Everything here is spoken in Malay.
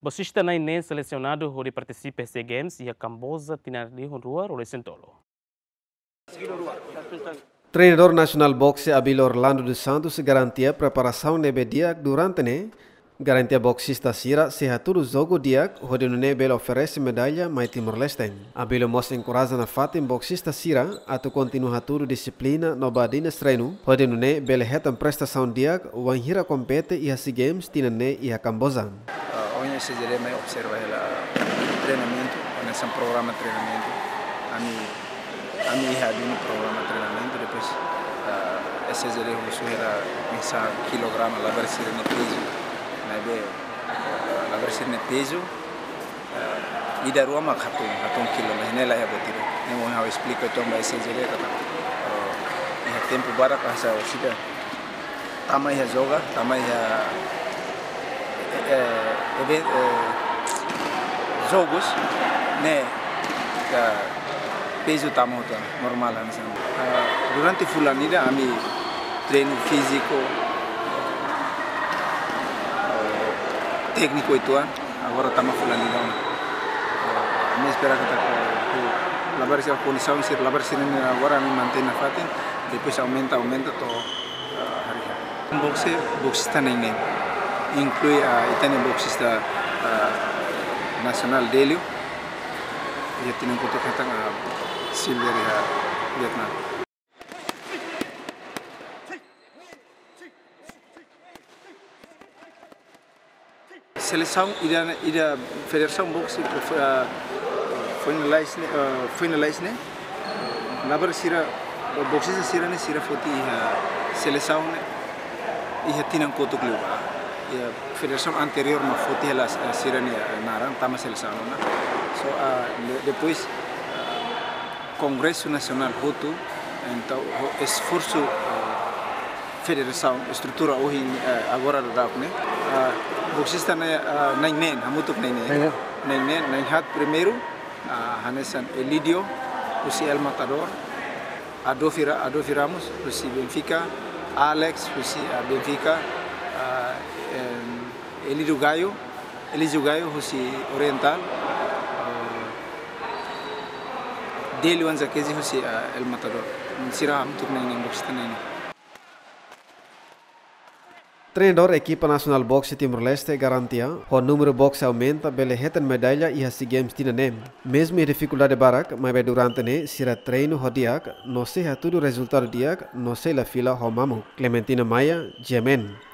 Bosista na nem selecionado onde participa SE Games e a Cambosa tina de rua Role Sentolo. Treinador nacional boxe Abel Orlando dos Santos garantia preparação nebe dia durante ne garantia boxista Sira sehat tudo jogo dia onde no nebe oferece medalha mai Timor Leste. Abel mostra encoraja na fatin boxista Sira atu continua tudo disciplina no badina treino onde no ne bele hetan prestação dia o hira compete e a Games tina ne e a Cambosa. hoy CGDM observa el, ah, treinamento entrenamiento, en ese programa de entrenamiento, a mi, a mi hija de um programa de entrenamiento, después ah, uh, CGD sugera pensar kilograma, la versão de peso, né, la versão de peso, uh, e da rua mas hatun, hatun kilo, mas nela é botiro, nem vou explicar então, mas CGD tá, uh, tempo para casa, o sítio, tamanho joga, tamanho jogos, né, da peso tamu tu normal lah macam. Uh, durante fulan ini kami treino físico, uh, técnico itu kan, agora tamu fulan ini. Uh, me espera kata ku labar sia condição sir labar sini agora me mantém na fatin, depois aumenta aumenta to uh, hari hari. Boxe boxe tanah ini inclui a Italian boxista a, nacional Delio y tienen contra a Silver y a Vietnam. Seleção e da, e da Federação Boxe foi na Leisne, foi na Leisne, na Brasília, boxista Sirane Sira foi a seleção e a Tinan Kotok Luba. federation anterior ma foti hela sirani naran tama selesanona so depois congresso nacional hoto então o esforço uh, federação estrutura hoje agora da né boxista né uh, nem nem hamutuk nem nem hat primeiro uh, hanesan elidio o el matador Adolfo Ramos, o benfica alex o benfica uh, um, Eli Dugayo, Eli Dugayo, Husi Oriental, uh, Deli Wanza Kezi, Husi uh, El Matador. Sira Ham Tuk Nani Boxista Nani. Treinador equipa nacional boxe Timor-Leste garantia o número boxe aumenta bele heten medalha e hasi games tina nem. Mesmo em dificuldade barak, mas durante ne sira treino hodiak, não sei tudo resultado diak, não sei la fila ho mamu. Clementina Maia, Jemen.